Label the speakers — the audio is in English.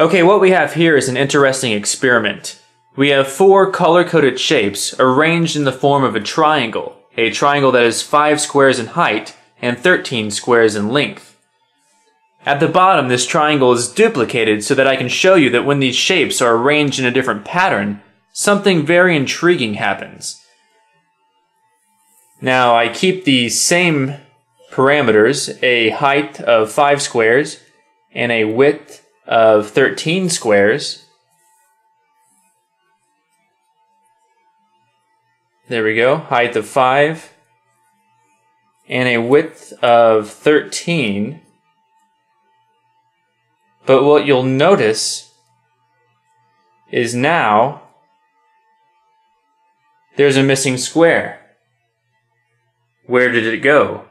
Speaker 1: Okay, what we have here is an interesting experiment. We have four color-coded shapes arranged in the form of a triangle, a triangle that is 5 squares in height and 13 squares in length. At the bottom, this triangle is duplicated so that I can show you that when these shapes are arranged in a different pattern, something very intriguing happens. Now, I keep the same parameters, a height of 5 squares and a width of 13 squares. There we go, height of 5 and a width of 13. But what you'll notice is now there's a missing square. Where did it go?